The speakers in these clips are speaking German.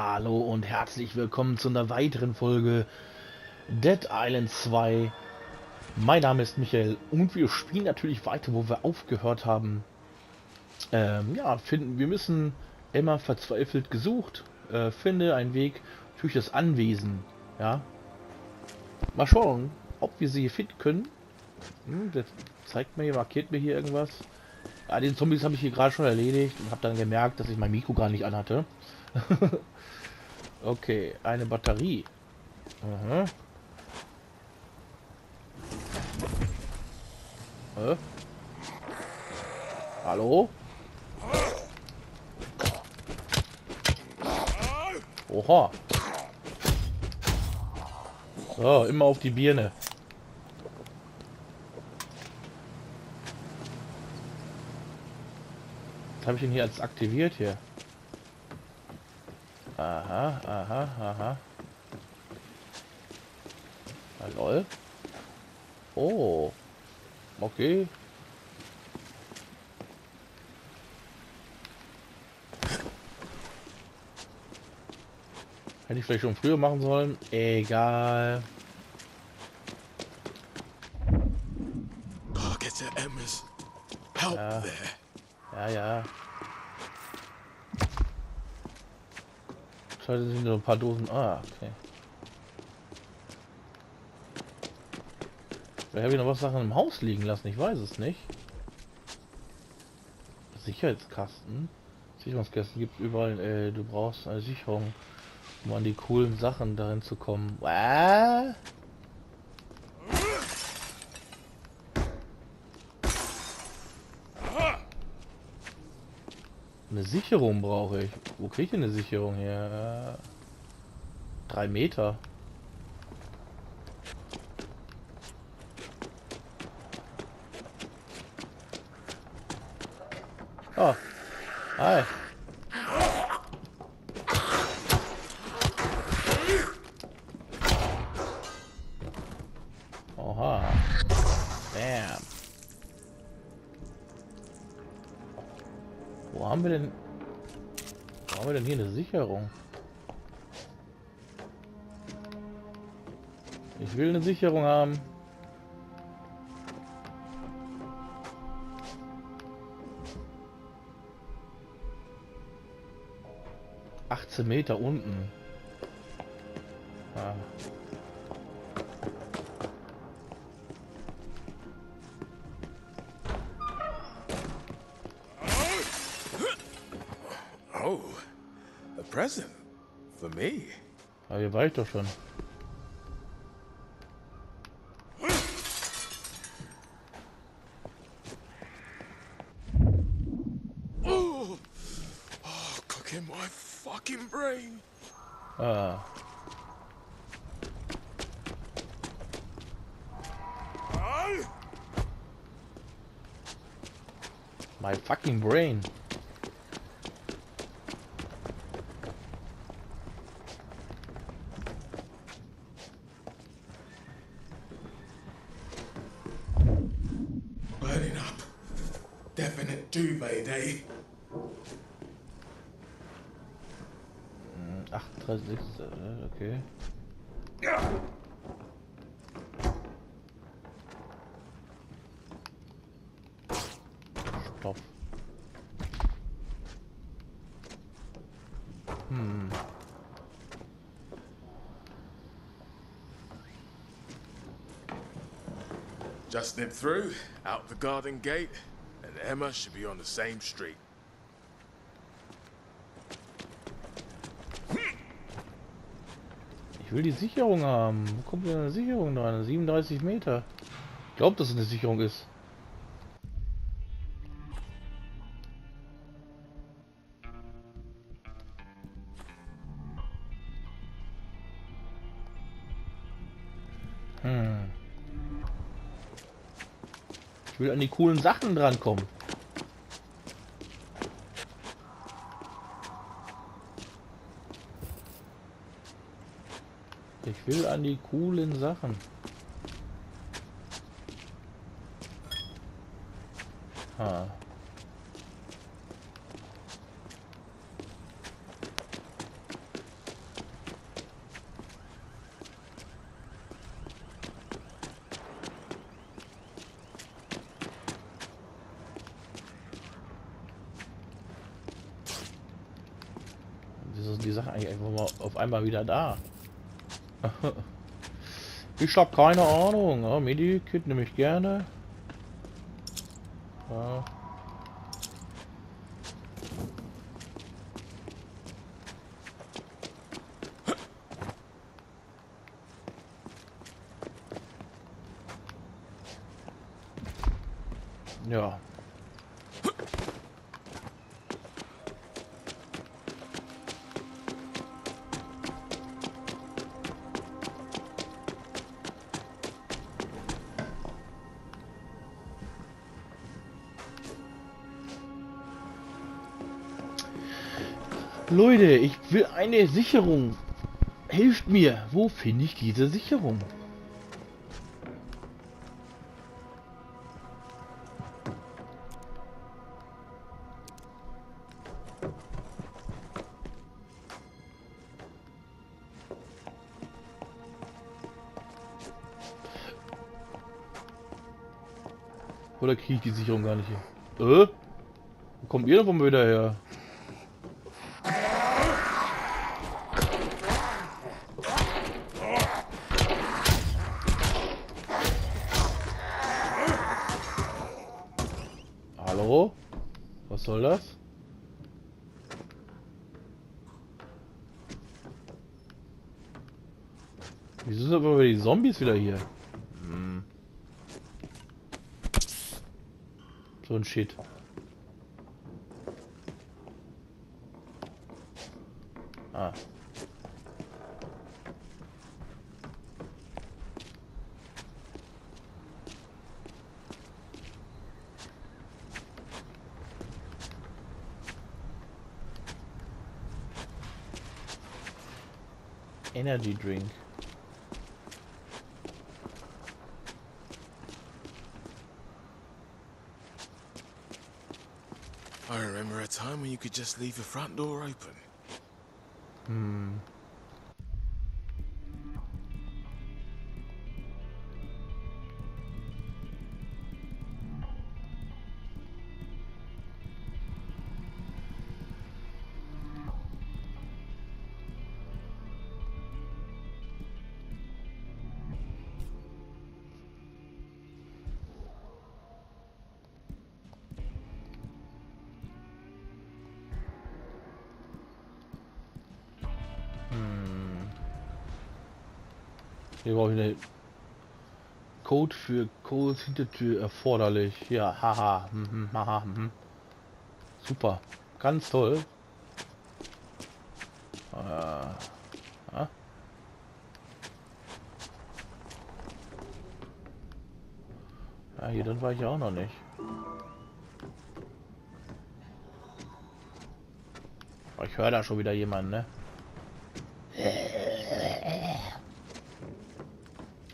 Hallo und herzlich willkommen zu einer weiteren Folge Dead Island 2. Mein Name ist Michael und wir spielen natürlich weiter, wo wir aufgehört haben. Ähm, ja, finden, wir müssen Emma verzweifelt gesucht. Äh, finde einen Weg durch das Anwesen. Ja. Mal schauen, ob wir sie hier finden können. Hm, das zeigt mir hier, markiert mir hier irgendwas. Ah, den Zombies habe ich hier gerade schon erledigt und habe dann gemerkt, dass ich mein Mikro gar nicht anhatte. okay, eine Batterie. Aha. Äh? Hallo? Oha. So, immer auf die Birne. Habe ich denn hier als aktiviert hier? Aha, aha, aha. Ah, lol. Oh. Okay. Hätte ich vielleicht schon früher machen sollen. Egal. Oh, get to Emma's. Help Ja. there. Ja, ja. Schade sind nur ein paar Dosen. Ah, okay. Vielleicht habe ich noch was Sachen im Haus liegen lassen, ich weiß es nicht. Sicherheitskasten. Sicherungskasten gibt überall. Äh, du brauchst eine Sicherung, um an die coolen Sachen darin zu kommen. Was? Eine Sicherung brauche ich. Wo kriege ich eine Sicherung her? Drei Meter. Oh. Hi. Oha. Bam. Wo haben wir denn... Wo haben wir denn hier eine Sicherung? Will eine Sicherung haben. Achtzehn Meter unten. Ah. Oh, a present for me. Aber hier war ich doch schon. Cooking my fucking brain. Oh, My fucking brain. Okay. Stoff. Hm. Just nip through, out the garden gate, and Emma should be on the same street. Ich will die Sicherung haben. Wo kommt denn eine Sicherung dran? 37 Meter. Ich glaube, dass es eine Sicherung ist. Hm. Ich will an die coolen Sachen drankommen. will an die coolen Sachen. Ha. Sind die Sache eigentlich einfach mal auf einmal wieder da? ich hab keine Ahnung. Ja, Medikit nehme ich gerne. Ja. Ja. Leute, ich will eine Sicherung. Hilft mir. Wo finde ich diese Sicherung? Oder kriege ich die Sicherung gar nicht hier? Äh? Wo kommt ihr denn wieder her? Hallo? Was soll das? Wieso sind aber die Zombies wieder hier? Hm. So ein Shit. Ah. Energy drink. Remember a time when you could just leave the front door open. Hmm. Hier brauche ich eine Code für Coles Hintertür erforderlich. Ja, haha. Hm, hm, haha, hm. Super. Ganz toll. Äh, ah. Ja, hier dann war ich auch noch nicht. Ich höre da schon wieder jemanden, ne?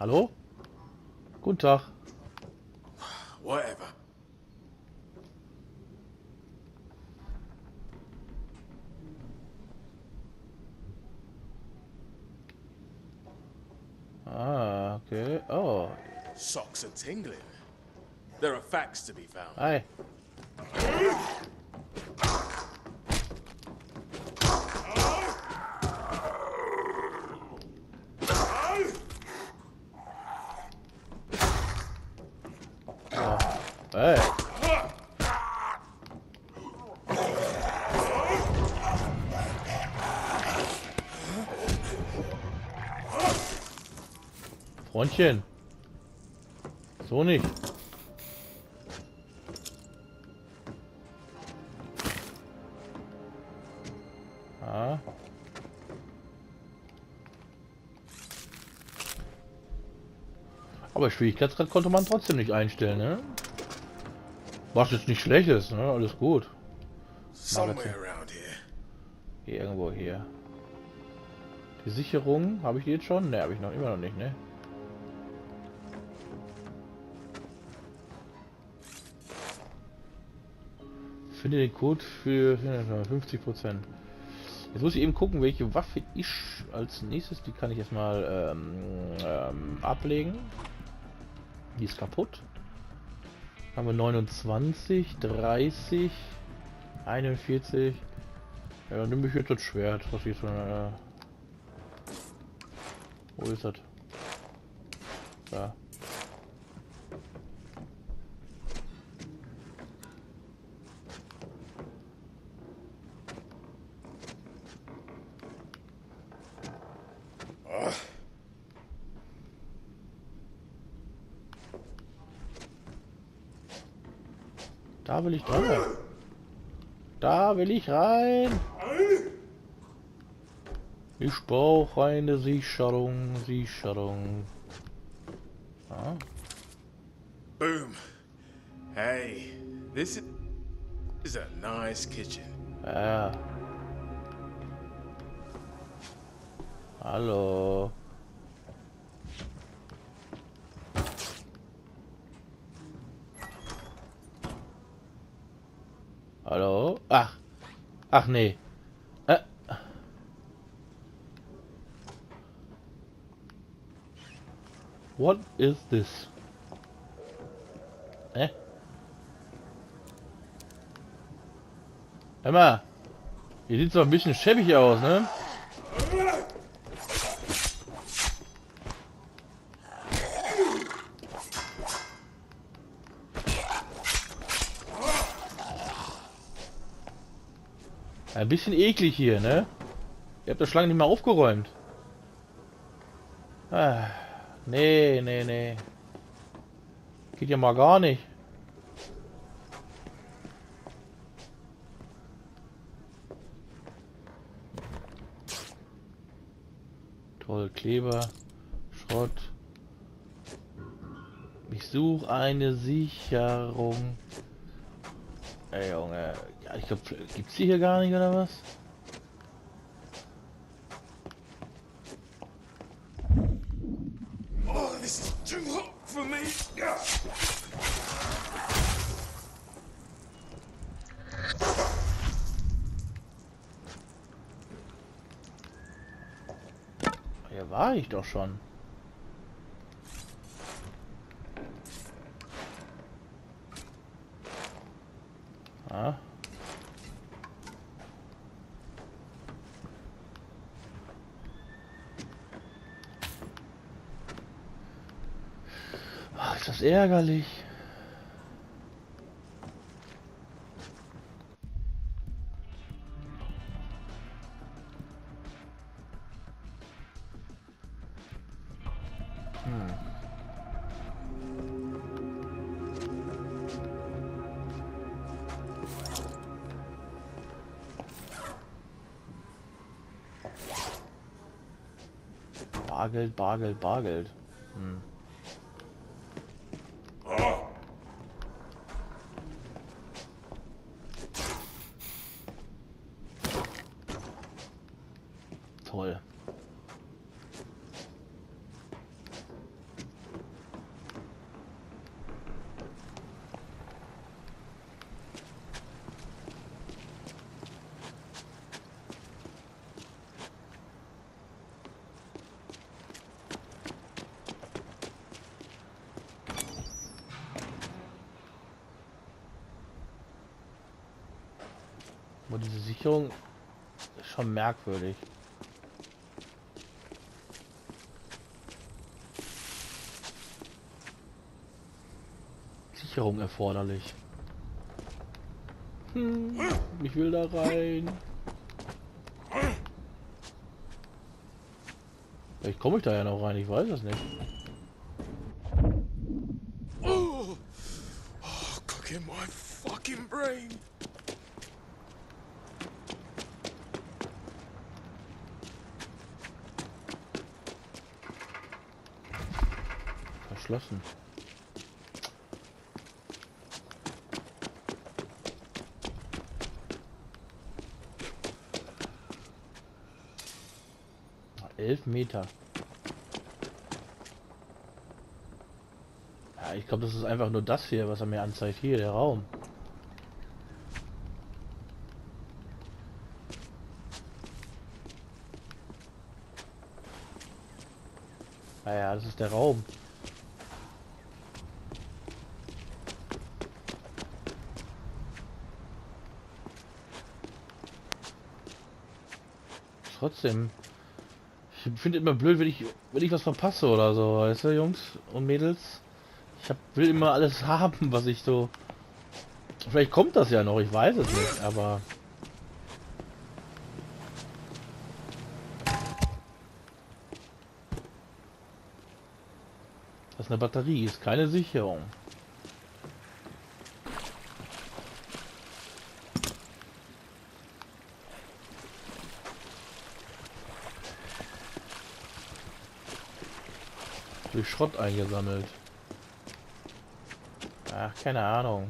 Hallo? Guten Tag. Whatever. Ah, okay. Oh, Socks are tingling. There are facts to be found. hi. Oh, Hey. Freundchen. So nicht. Ah. Aber Schwierigkeitsgrad konnte man trotzdem nicht einstellen, ne? Was jetzt nicht schlecht ist, ne? Alles gut. Hier irgendwo hier. Die Sicherung, habe ich die jetzt schon? Ne, habe ich noch immer noch nicht, ne? Finde den Code für 50 Prozent. Jetzt muss ich eben gucken, welche Waffe ich als nächstes, die kann ich jetzt mal ähm, ähm, ablegen. Die ist kaputt. Haben wir 29, 30, 41. Ja, dann nehme ich jetzt das Schwert, was ich so... Äh Wo ist das? Da. Da will ich rein. Da will ich rein. Ich brauche eine Sicherung, Sicherung. Ah. Boom. Hey, this is a nice kitchen. Ja. Hallo. Hallo? Ach. Ach nee. Äh. What is this? Hä? Hör mal. Hier sieht so ein bisschen schäbig aus, ne? Ein bisschen eklig hier, ne? Ihr habt das Schlange nicht mal aufgeräumt. Ah, nee, nee, nee. Geht ja mal gar nicht. Toll, Kleber, Schrott. Ich suche eine Sicherung. Ey, Junge. Ja, ich glaube, gibt's die hier gar nicht, oder was? Oh. Hier war ich doch schon. Ah. Ärgerlich. Bargeld, Bargeld, Bargeld. Hm. Toll. Aber diese Sicherung ist schon merkwürdig. Sicherung erforderlich. Hm, ich will da rein. Vielleicht komme ich da ja noch rein, ich weiß es nicht. Oh, oh, cooking my fucking brain. Verschlossen. Elf Meter. Ja, ich glaube, das ist einfach nur das hier, was er mir anzeigt. Hier, der Raum. Naja, das ist der Raum. trotzdem. Finde immer blöd, wenn ich, wenn ich was verpasse oder so, weißt du, Jungs und Mädels. Ich hab, will immer alles haben, was ich so... Vielleicht kommt das ja noch, ich weiß es nicht, aber... Das ist eine Batterie, ist keine Sicherung. Durch Schrott eingesammelt. Ach, keine Ahnung.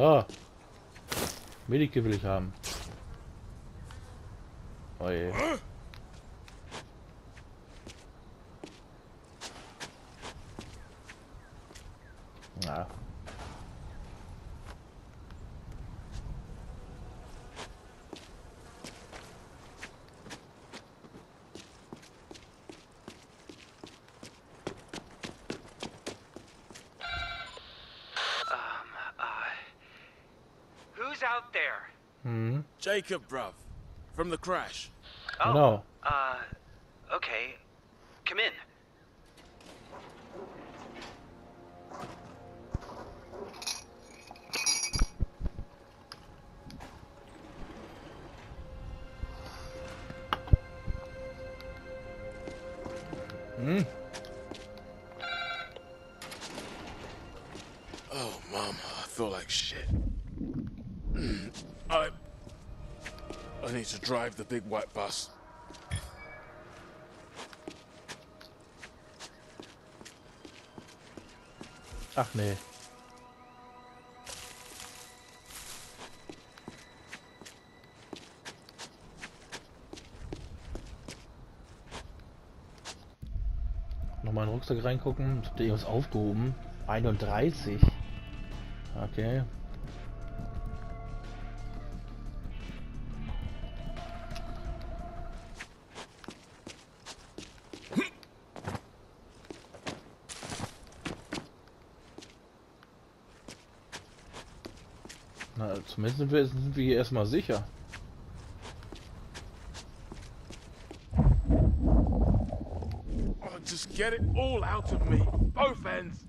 So. Medike will ich haben. Oje. Na. Jacob, bruv. From the crash. Oh, Genau. uh, okay. Come in. Hm. Oh, mama, I feel like shit. To drive the big white bus. Ach nee. Nochmal in den Rucksack reingucken. Ihr irgendwas aufgehoben? 31. Okay. Na, zumindest sind wir, sind wir hier erstmal sicher. Oh, just get it all out of me. Both ends.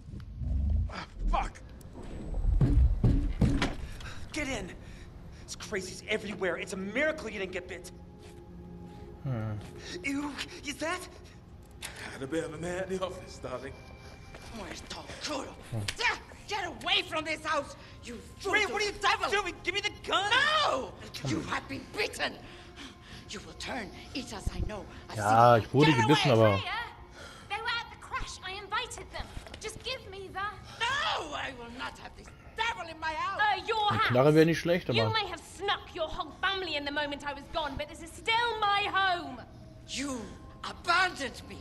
Ah, fuck. Get in! It's crazies everywhere. It's a miracle you didn't get bit. Hmm. Ew, is that? Had a bit of a man at the office, darling. Where's Tom Crudo? Yeah, Get away from this house, you Ray, what are you devil! doing? Give me the gun! No! You have been bitten. You will turn, eat as I know. I Ja, see. ich wurde Get gebissen, away. aber... Freya, they were at the crash. I invited them. Just give me the... No, I will not have this devil in my house. Uh, your Die house. Knarre wäre nicht schlecht, You may have snuck your whole family in the moment I was gone, but this is still my home. You abandoned me.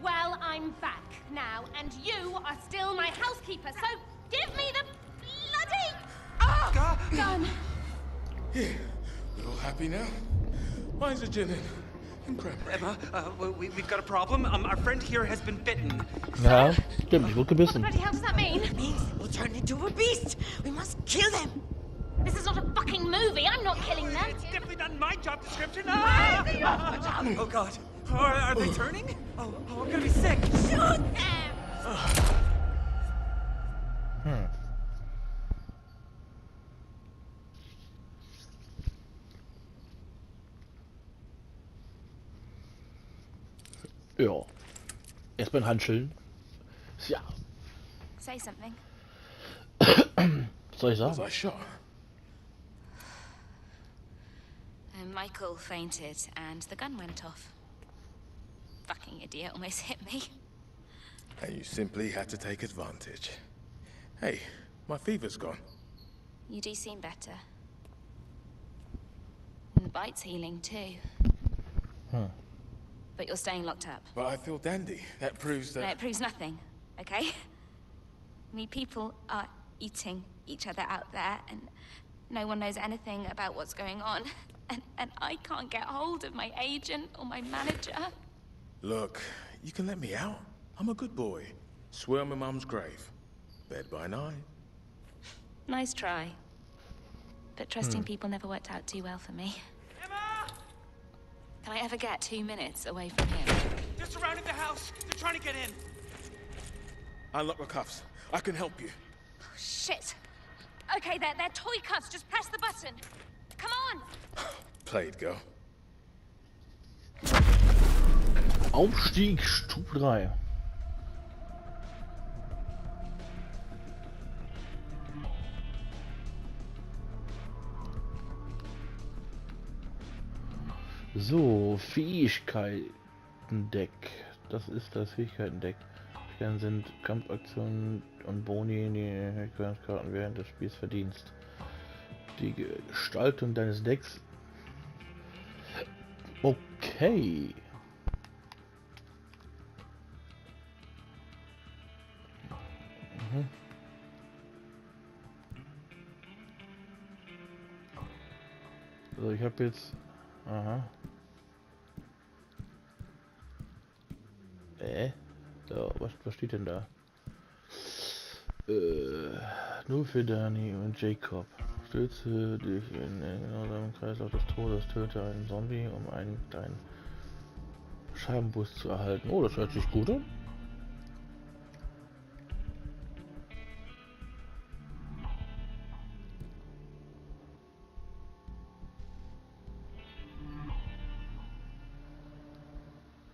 Well, I'm back now, and you are still my housekeeper, so give me the bloody Ah! gun. Here. We all happy now? Mine's a gin and, and. Emma, uh, we, we've got a problem. Um, our friend here has been bitten. Ja, stimmt, ich wurde gebissen. Bloody hell does that mean? Means they will turn into a beast. We must kill them. This is not a fucking movie. I'm not killing them. It's definitely not my job description. Ah! Where's the Oh, God. Oh, are, are they turning? Oh, oh, I'm gonna be sick. Shoot them! Ja. Erstmal Handschellen. Ja, Say something. was soll ich Was sagen? I shot? Uh, Michael fainted and the gun went off. Fucking idiot almost hit me. And you simply had to take advantage. Hey, my fever's gone. You do seem better. And the bite's healing too. But you're staying locked up. But I feel dandy. That proves No, that... it proves nothing, okay? I mean, people are eating each other out there, and no one knows anything about what's going on. And, and I can't get hold of my agent or my manager. Look, you can let me out. I'm a good boy. Swear on my mum's grave. Bed by night. Nice try. But trusting hmm. people never worked out too well for me. Emma! Can I ever get two minutes away from him? They're surrounding the house. They're trying to get in. Unlock the cuffs. I can help you. Oh, shit! Okay, they're, they're toy cuffs. Just press the button. Come on! Played, girl. Aufstieg Stufe 3. So, Fähigkeiten-Deck. Das ist das Fähigkeiten-Deck. Fähigkeiten sind Kampfaktionen und Boni, die Karten während des Spiels verdienst. Die Gestaltung deines Decks. Okay. Also ich habe jetzt... Aha. Äh? So, was, was steht denn da? Äh, nur für Dani und Jacob. Stürze dich in den gemeinsamen Kreislauf des Todes, töte einen Zombie, um einen kleinen Scheibenbus zu erhalten. Oh, das hört sich gut an.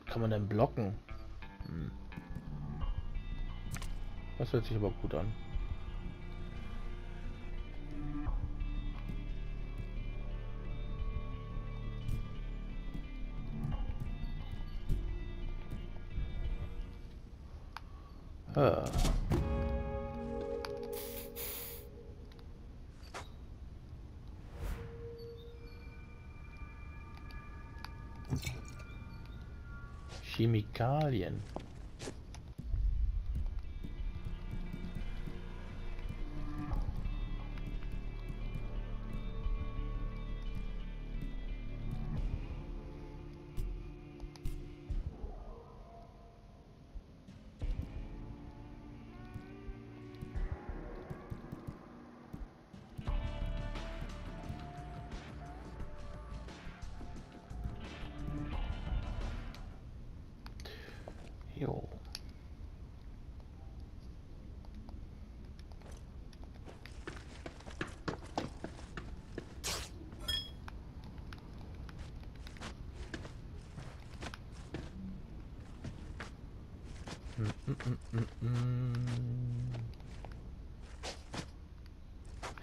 Kann man denn blocken? Das hört sich aber gut an. Ah. Chemikalien.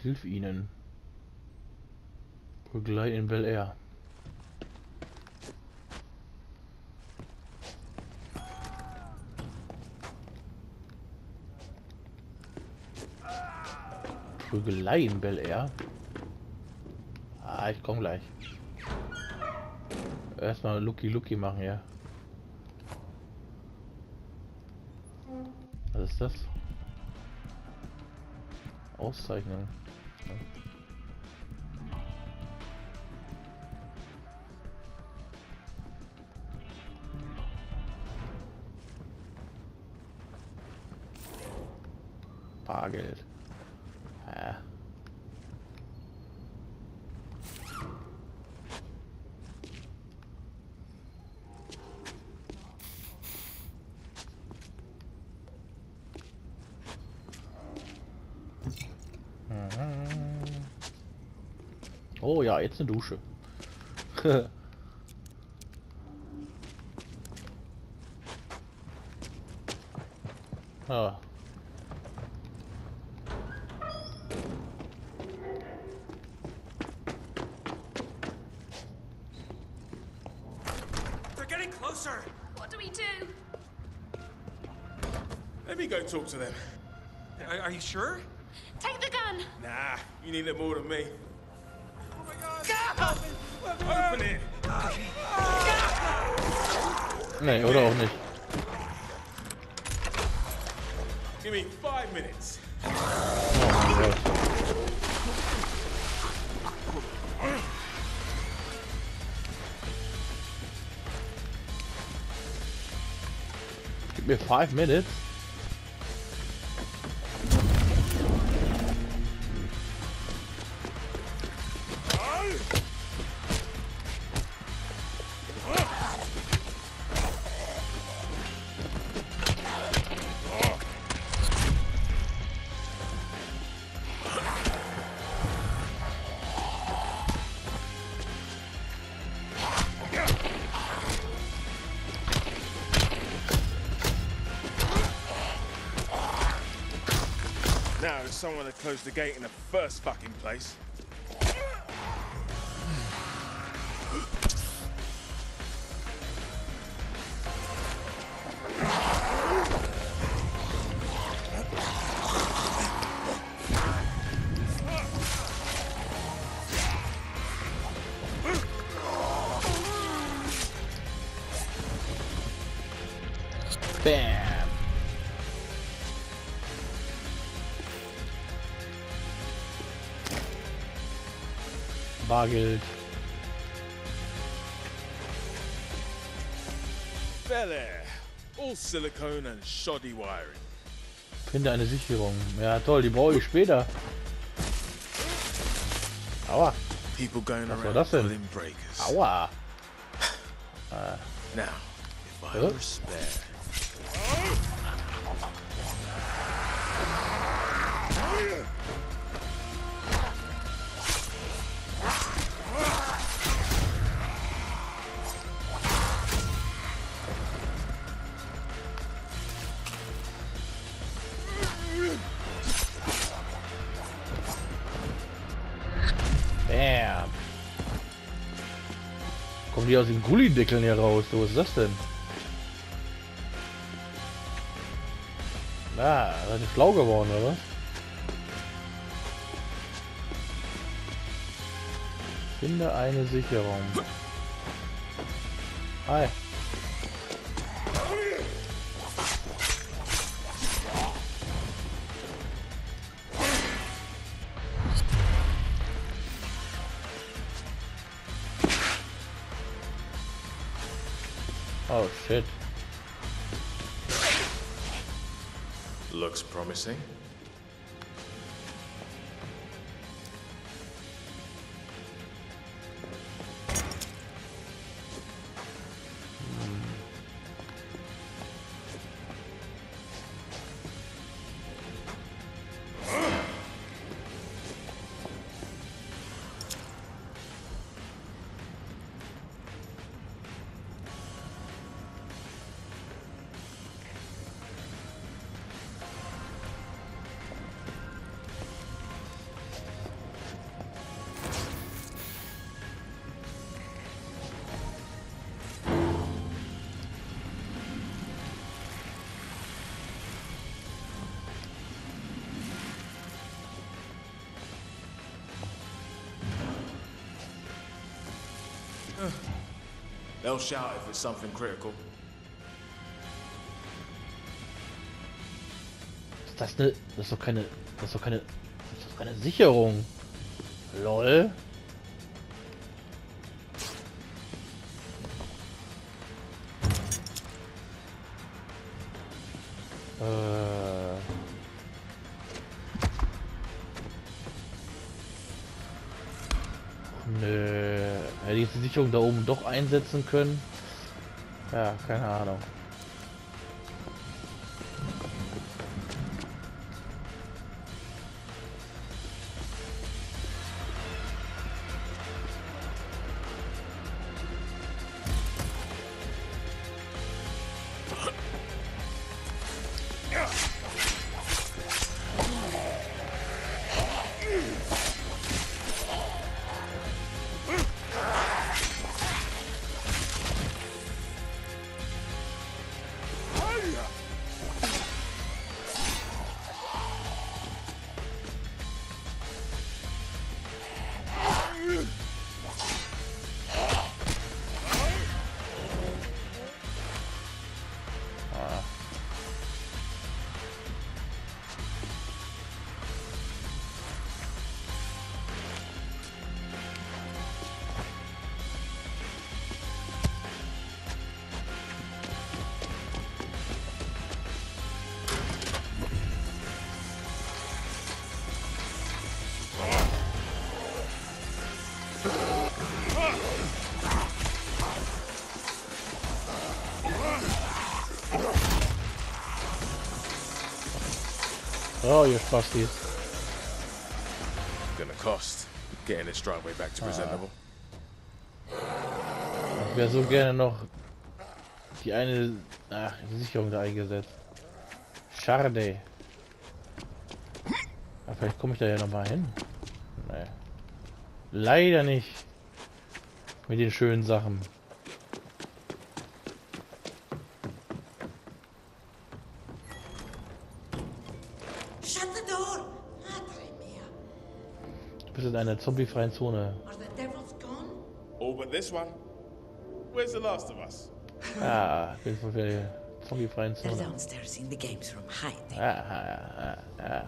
Hilf ihnen. Prügelei in Bel Air. Prügelei in Bel Air? Ah, ich komm gleich. Erstmal Lucky Lucky machen, ja. Was ist das? Auszeichnung. Oh ja, jetzt eine Dusche. ah. They're getting closer. What do we do? Let me go talk to them. Are, are you sure? Take the gun! Nah, you need it more than me. Nee, oder auch nicht. Give me five minutes. Gib mir five minutes. Close the gate in the first fucking place. Bam. Bargeld. There, there. All silicone and shoddy wiring. Finde eine Sicherung. Ja toll, die brauche ich später. Aua. People going Was war das denn? Aua. Now, if I were spare. Aus den Gullideckeln hier raus? So, was ist das denn? Ah, seid ihr schlau geworden, oder was? Finde eine Sicherung. Hi. Oh shit. Looks promising. They'll shout if it's something critical. Ist das eine. Das ist doch keine. Das ist doch keine. Das ist doch keine Sicherung. Lol. Sicherung da oben doch einsetzen können? Ja, keine Ahnung. Oh, ihr Spastis. Gonna cost. Getting this driveway back to presentable. Ich wäre so gerne noch die eine ach, Sicherung da eingesetzt. Schade. Aber vielleicht komme ich da ja noch mal hin. Nee. Leider nicht. Mit den schönen Sachen. In einer zombiefreien Zone. All but this one. Where's the last of us? Ah, bin von der zombiefreien They're Zone. downstairs in the games room hiding. Ah, ah, ah, ah.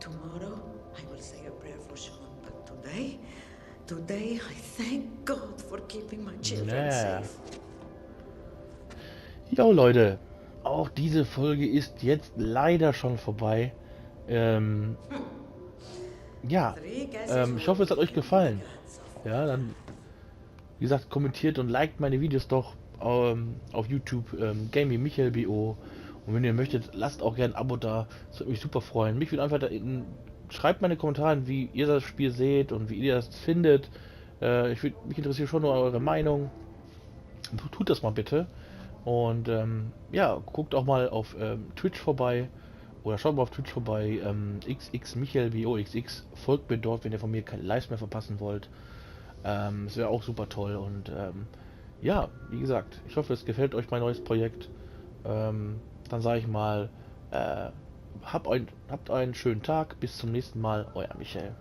Tomorrow, I will say a prayer for Sean, but today, today, I thank God for keeping my children Yeah. safe. Jo Leute, auch diese Folge ist jetzt leider schon vorbei. Ähm, ja, ähm, ich hoffe es hat euch gefallen. Ja, dann, wie gesagt, kommentiert und liked meine Videos doch ähm, auf YouTube, ähm, Gaming Michael BO. Und wenn ihr möchtet, lasst auch gerne ein Abo da. Das würde mich super freuen. Mich würde einfach da in, schreibt meine Kommentare, wie ihr das Spiel seht und wie ihr das findet. Äh, ich würd, mich interessiert schon nur eure Meinung. Tut das mal bitte. Und ähm, ja, guckt auch mal auf ähm, Twitch vorbei. Oder schaut mal auf Twitch vorbei. Ähm, XX Michael BOXX. Folgt mir dort, wenn ihr von mir keine Lives mehr verpassen wollt. Ähm, das wäre auch super toll. Und ähm, ja, wie gesagt, ich hoffe, es gefällt euch mein neues Projekt. Ähm, dann sage ich mal, äh, habt, ein, habt einen schönen Tag. Bis zum nächsten Mal. Euer Michael.